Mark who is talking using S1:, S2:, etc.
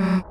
S1: Mm-hmm.